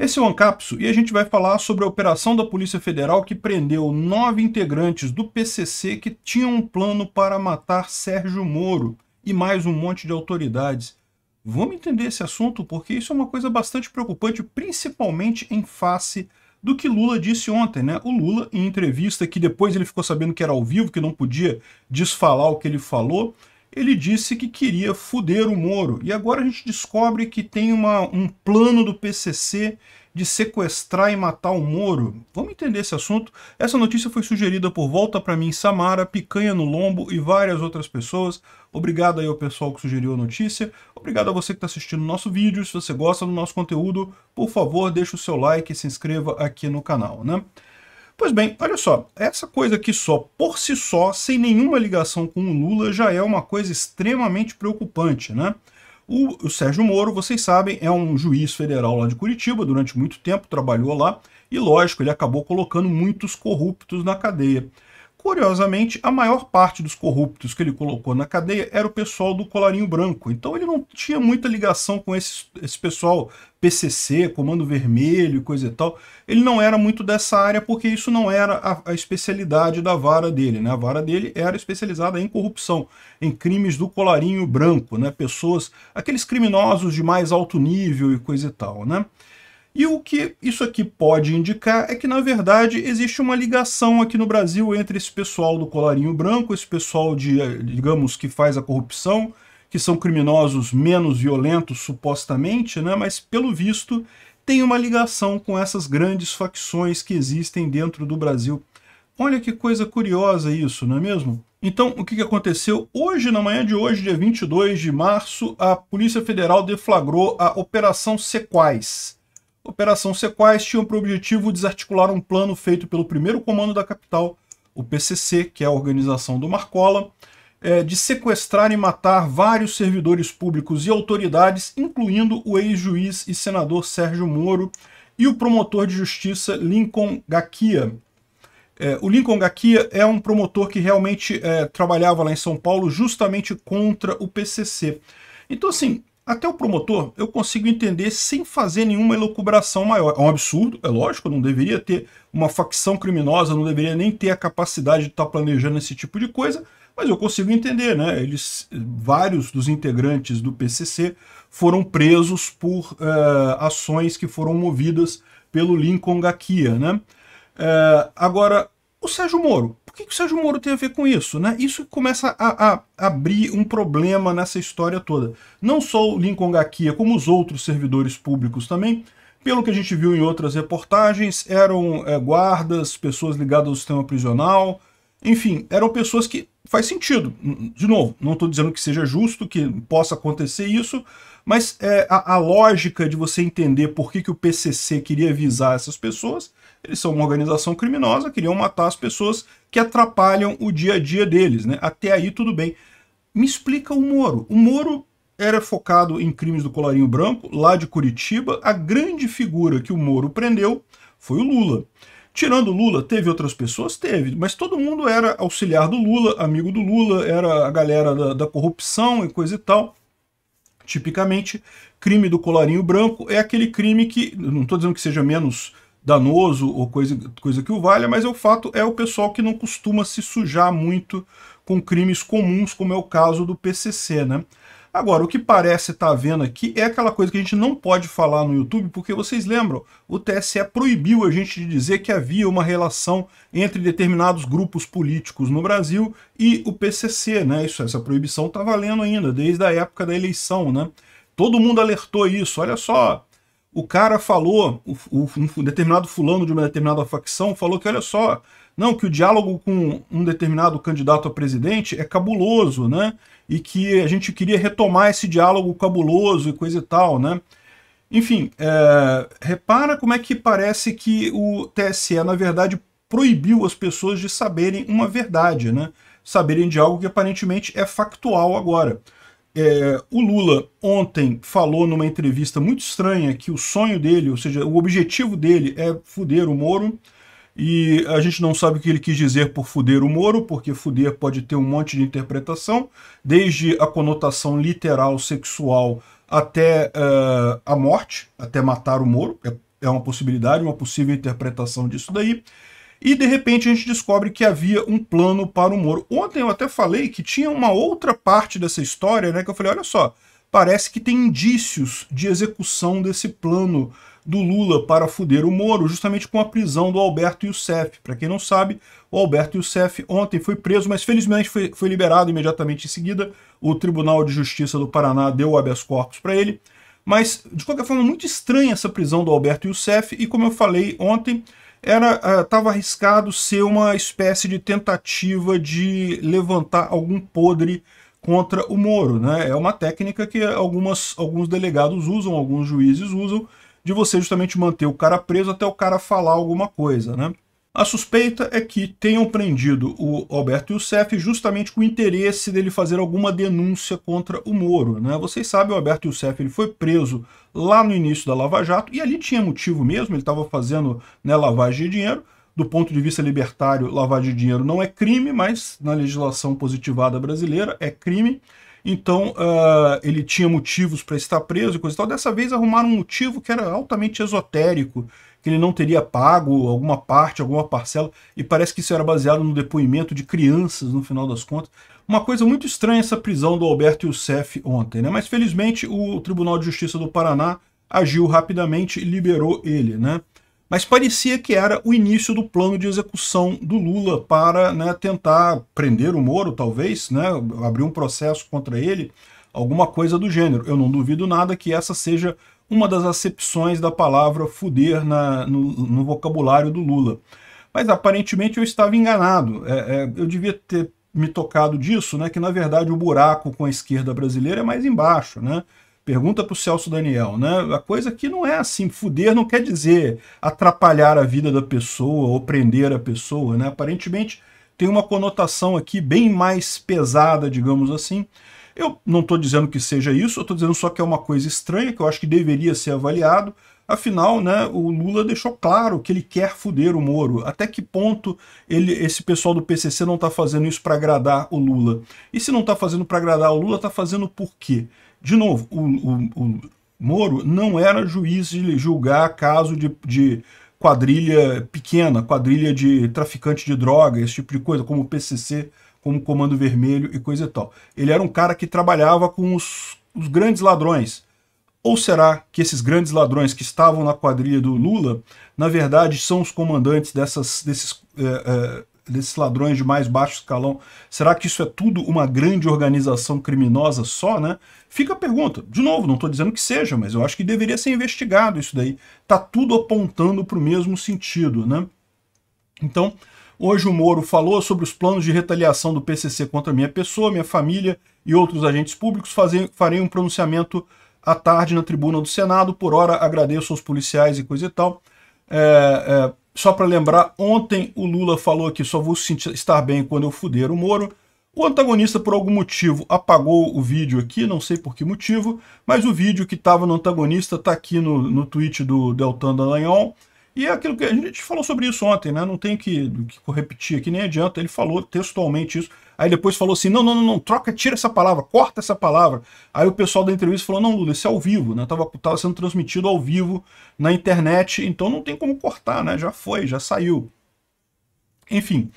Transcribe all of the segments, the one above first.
Esse é o Ancapso e a gente vai falar sobre a operação da Polícia Federal que prendeu nove integrantes do PCC que tinham um plano para matar Sérgio Moro e mais um monte de autoridades. Vamos entender esse assunto porque isso é uma coisa bastante preocupante, principalmente em face do que Lula disse ontem, né? O Lula, em entrevista que depois ele ficou sabendo que era ao vivo, que não podia desfalar o que ele falou, ele disse que queria fuder o Moro. E agora a gente descobre que tem uma, um plano do PCC de sequestrar e matar o Moro. Vamos entender esse assunto? Essa notícia foi sugerida por Volta para mim Samara, Picanha no Lombo e várias outras pessoas. Obrigado aí ao pessoal que sugeriu a notícia. Obrigado a você que está assistindo o nosso vídeo. Se você gosta do nosso conteúdo, por favor, deixe o seu like e se inscreva aqui no canal, né? Pois bem, olha só, essa coisa aqui só, por si só, sem nenhuma ligação com o Lula, já é uma coisa extremamente preocupante, né? O, o, Sérgio Moro, vocês sabem, é um juiz federal lá de Curitiba, durante muito tempo trabalhou lá, e lógico, ele acabou colocando muitos corruptos na cadeia. Curiosamente, a maior parte dos corruptos que ele colocou na cadeia era o pessoal do colarinho branco. Então ele não tinha muita ligação com esse, esse pessoal PCC, Comando Vermelho, coisa e tal. Ele não era muito dessa área porque isso não era a, a especialidade da vara dele. Né? A vara dele era especializada em corrupção, em crimes do colarinho branco, né? pessoas, aqueles criminosos de mais alto nível e coisa e tal. Né? E o que isso aqui pode indicar é que, na verdade, existe uma ligação aqui no Brasil entre esse pessoal do colarinho branco, esse pessoal de, digamos, que faz a corrupção, que são criminosos menos violentos, supostamente, né? mas, pelo visto, tem uma ligação com essas grandes facções que existem dentro do Brasil. Olha que coisa curiosa isso, não é mesmo? Então, o que aconteceu? Hoje, na manhã de hoje, dia 22 de março, a Polícia Federal deflagrou a Operação Sequais. Operação Sequais tinha por objetivo desarticular um plano feito pelo primeiro comando da capital, o PCC, que é a organização do Marcola, é, de sequestrar e matar vários servidores públicos e autoridades, incluindo o ex-juiz e senador Sérgio Moro e o promotor de justiça Lincoln Gakia. É, o Lincoln Gakia é um promotor que realmente é, trabalhava lá em São Paulo justamente contra o PCC. Então, assim, até o promotor eu consigo entender sem fazer nenhuma elucubração maior. É um absurdo, é lógico, não deveria ter uma facção criminosa, não deveria nem ter a capacidade de estar planejando esse tipo de coisa, mas eu consigo entender, né? Eles, vários dos integrantes do PCC foram presos por uh, ações que foram movidas pelo Lincoln Gakia, né? Uh, agora, o Sérgio Moro, o que, que o Sérgio Moro tem a ver com isso? Né? Isso começa a, a, abrir um problema nessa história toda. Não só o Lincoln Gakia, como os outros servidores públicos também, pelo que a gente viu em outras reportagens, eram é, guardas, pessoas ligadas ao sistema prisional, enfim, eram pessoas que faz sentido. De novo, não estou dizendo que seja justo, que possa acontecer isso, mas é, a, a, lógica de você entender por que, que o PCC queria visar essas pessoas, eles são uma organização criminosa, queriam matar as pessoas que atrapalham o dia a dia deles. Né? Até aí tudo bem. Me explica o Moro. O Moro era focado em crimes do colarinho branco, lá de Curitiba. A grande figura que o Moro prendeu foi o Lula. Tirando Lula, teve outras pessoas? Teve, mas todo mundo era auxiliar do Lula, amigo do Lula, era a galera da, da corrupção e coisa e tal. Tipicamente, crime do colarinho branco é aquele crime que, não estou dizendo que seja menos danoso ou coisa, coisa que o valha, mas é o fato é o pessoal que não costuma se sujar muito com crimes comuns, como é o caso do PCC, né? Agora, o que parece estar tá vendo aqui é aquela coisa que a gente não pode falar no YouTube, porque vocês lembram, o TSE proibiu a gente de dizer que havia uma relação entre determinados grupos políticos no Brasil e o PCC, né? Isso, essa proibição está valendo ainda, desde a época da eleição, né? Todo mundo alertou isso, olha só, o cara falou, um determinado fulano de uma determinada facção falou que, olha só, não, que o diálogo com um determinado candidato a presidente é cabuloso, né? E que a gente queria retomar esse diálogo cabuloso e coisa e tal, né? Enfim, é, repara como é que parece que o TSE, na verdade, proibiu as pessoas de saberem uma verdade, né? Saberem de algo que aparentemente é factual agora. É, o Lula ontem falou numa entrevista muito estranha que o sonho dele, ou seja, o objetivo dele é fuder o Moro, e a gente não sabe o que ele quis dizer por fuder o Moro, porque fuder pode ter um monte de interpretação, desde a conotação literal sexual até uh, a morte, até matar o Moro, é é uma possibilidade, uma possível interpretação disso daí. E de repente a gente descobre que havia um plano para o Moro. Ontem eu até falei que tinha uma outra parte dessa história, né? Que eu falei, olha só, parece que tem indícios de execução desse plano do Lula para fuder o Moro, justamente com a prisão do Alberto Youssef. Para quem não sabe, o Alberto Youssef ontem foi preso, mas felizmente foi, foi liberado imediatamente em seguida. O Tribunal de Justiça do Paraná deu habeas corpus para ele. Mas, de qualquer forma, muito estranha essa prisão do Alberto Youssef, e como eu falei ontem, era estava uh, arriscado ser uma espécie de tentativa de levantar algum podre contra o Moro. Né? É uma técnica que algumas, alguns delegados usam, alguns juízes usam, de você justamente manter o cara preso até o cara falar alguma coisa. Né? A suspeita é que tenham prendido o Alberto Youssef justamente com o interesse dele fazer alguma denúncia contra o Moro. Né? Vocês sabem, o Alberto Youssef ele foi preso lá no início da Lava Jato, e ali tinha motivo mesmo, ele estava fazendo né, lavagem de dinheiro. Do ponto de vista libertário, lavagem de dinheiro não é crime, mas na legislação positivada brasileira é crime. Então uh, ele tinha motivos para estar preso e coisa e tal. Dessa vez arrumaram um motivo que era altamente esotérico, que ele não teria pago alguma parte, alguma parcela, e parece que isso era baseado no depoimento de crianças, no final das contas. Uma coisa muito estranha essa prisão do Alberto Youssef ontem, né? Mas felizmente o Tribunal de Justiça do Paraná agiu rapidamente e liberou ele, né? Mas parecia que era o início do plano de execução do Lula para né, tentar prender o Moro, talvez, né, abrir um processo contra ele, alguma coisa do gênero. Eu não duvido nada que essa seja uma das acepções da palavra fuder na, no, no vocabulário do Lula. Mas aparentemente eu estava enganado. É, é, eu devia ter me tocado disso, né, que na verdade o buraco com a esquerda brasileira é mais embaixo, né? Pergunta para o Celso Daniel, né? A coisa que não é assim, fuder não quer dizer atrapalhar a vida da pessoa ou prender a pessoa, né? Aparentemente tem uma conotação aqui bem mais pesada, digamos assim. Eu não estou dizendo que seja isso, eu estou dizendo só que é uma coisa estranha, que eu acho que deveria ser avaliado. Afinal, né, o Lula deixou claro que ele quer fuder o Moro. Até que ponto ele, esse pessoal do PCC não está fazendo isso para agradar o Lula? E se não está fazendo para agradar o Lula, está fazendo por quê? De novo, o, o, o, Moro não era juiz de julgar caso de, de quadrilha pequena, quadrilha de traficante de droga, esse tipo de coisa, como o PCC, como Comando Vermelho e coisa e tal. Ele era um cara que trabalhava com os, os grandes ladrões. Ou será que esses grandes ladrões que estavam na quadrilha do Lula, na verdade, são os comandantes dessas, desses é, é, desses ladrões de mais baixo escalão, será que isso é tudo uma grande organização criminosa só, né? Fica a pergunta. De novo, não estou dizendo que seja, mas eu acho que deveria ser investigado isso daí. Tá tudo apontando para o mesmo sentido, né? Então, hoje o Moro falou sobre os planos de retaliação do PCC contra minha pessoa, minha família e outros agentes públicos. Fazer, farei um pronunciamento à tarde na tribuna do Senado. Por hora, agradeço aos policiais e coisa e tal. É, é, só para lembrar, ontem o Lula falou que só vou estar bem quando eu fuder o Moro. O antagonista, por algum motivo, apagou o vídeo aqui, não sei por que motivo, mas o vídeo que estava no antagonista está aqui no, no tweet do Deltan Dallagnol. E é aquilo que a gente falou sobre isso ontem, né? Não tem que, que repetir aqui, nem adianta. Ele falou textualmente isso. Aí depois falou assim: não, não, não, não, troca, tira essa palavra, corta essa palavra. Aí o pessoal da entrevista falou: não, Lula, isso é ao vivo, né? Tava, tava sendo transmitido ao vivo na internet, então não tem como cortar, né? Já foi, já saiu. Enfim.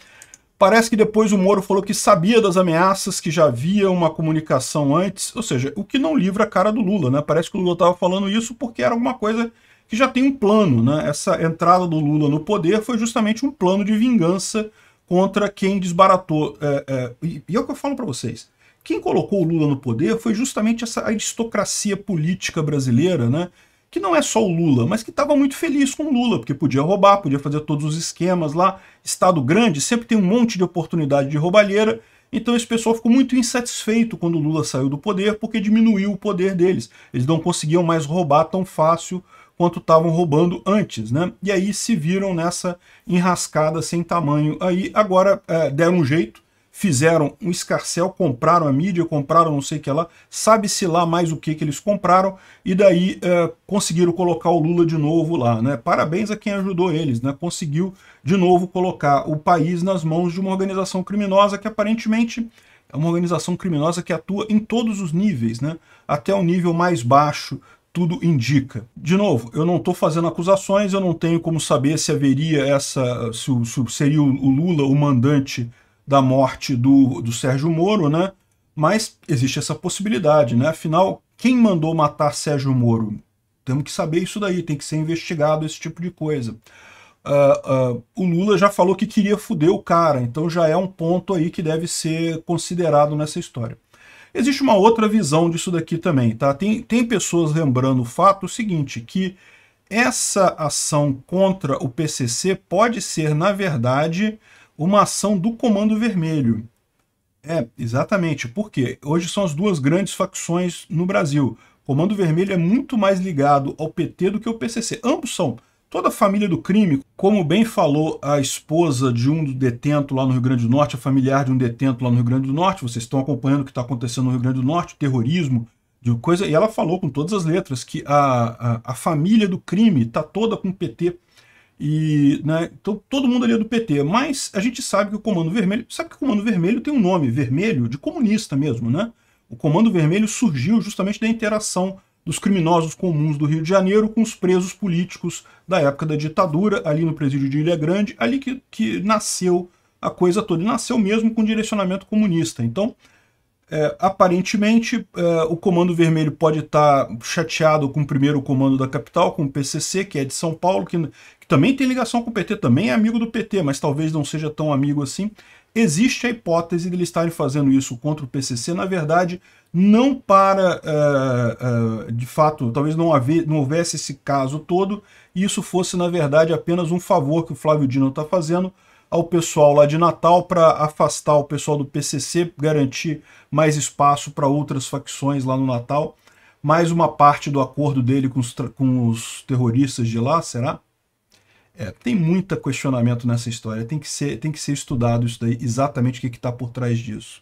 Parece que depois o Moro falou que sabia das ameaças, que já havia uma comunicação antes, ou seja, o que não livra a cara do Lula, né? Parece que o Lula estava falando isso porque era alguma coisa que já tem um plano, né? Essa entrada do Lula no poder foi justamente um plano de vingança contra quem desbaratou. É, é, e, é o que eu falo para vocês. Quem colocou o Lula no poder foi justamente essa aristocracia política brasileira, né? Que não é só o Lula, mas que estava muito feliz com o Lula, porque podia roubar, podia fazer todos os esquemas lá. Estado grande sempre tem um monte de oportunidade de roubalheira. Então esse pessoal ficou muito insatisfeito quando o Lula saiu do poder, porque diminuiu o poder deles. Eles não conseguiam mais roubar tão fácil quanto estavam roubando antes, né? E aí se viram nessa enrascada sem tamanho. Aí agora é, deram um jeito, fizeram um escarcel, compraram a mídia, compraram não sei o que lá, sabe-se lá mais o que que eles compraram, e daí é, conseguiram colocar o Lula de novo lá, né? Parabéns a quem ajudou eles, né? Conseguiu de novo colocar o país nas mãos de uma organização criminosa que aparentemente é uma organização criminosa que atua em todos os níveis, né? Até o nível mais baixo tudo indica. De novo, eu não estou fazendo acusações, eu não tenho como saber se haveria essa. se, se seria o Lula o mandante da morte do, do Sérgio Moro, né? Mas existe essa possibilidade, né? Afinal, quem mandou matar Sérgio Moro? Temos que saber isso daí, tem que ser investigado esse tipo de coisa. Uh, uh, o Lula já falou que queria foder o cara, então já é um ponto aí que deve ser considerado nessa história. Existe uma outra visão disso daqui também, tá? Tem, tem pessoas lembrando o fato seguinte, que essa ação contra o PCC pode ser, na verdade, uma ação do Comando Vermelho. É, exatamente, porque hoje são as duas grandes facções no Brasil. O Comando Vermelho é muito mais ligado ao PT do que ao PCC. Ambos são. Toda a família do crime, como bem falou a esposa de um detento lá no Rio Grande do Norte, a familiar de um detento lá no Rio Grande do Norte, vocês estão acompanhando o que está acontecendo no Rio Grande do Norte, terrorismo, de coisa, e ela falou com todas as letras que a, a, a família do crime está toda com o PT. E, né, então, todo mundo ali é do PT, mas a gente sabe que o Comando Vermelho, sabe que o Comando Vermelho tem um nome, vermelho, de comunista mesmo, né? O Comando Vermelho surgiu justamente da interação dos criminosos comuns do Rio de Janeiro com os presos políticos da época da ditadura, ali no presídio de Ilha Grande, ali que, que nasceu a coisa toda. E nasceu mesmo com direcionamento comunista. Então, é, aparentemente, é, o Comando Vermelho pode estar chateado com o primeiro comando da capital, com o PCC, que é de São Paulo, que, que também tem ligação com o PT, também é amigo do PT, mas talvez não seja tão amigo assim. Existe a hipótese de eles estarem fazendo isso contra o PCC, na verdade, não para, uh, uh, de fato, talvez não, haver, não houvesse esse caso todo, e isso fosse, na verdade, apenas um favor que o Flávio Dino está fazendo ao pessoal lá de Natal para afastar o pessoal do PCC, garantir mais espaço para outras facções lá no Natal. Mais uma parte do acordo dele com os, com os terroristas de lá, será? É, tem muito questionamento nessa história, tem que ser, tem que ser estudado isso daí, exatamente o que está por trás disso.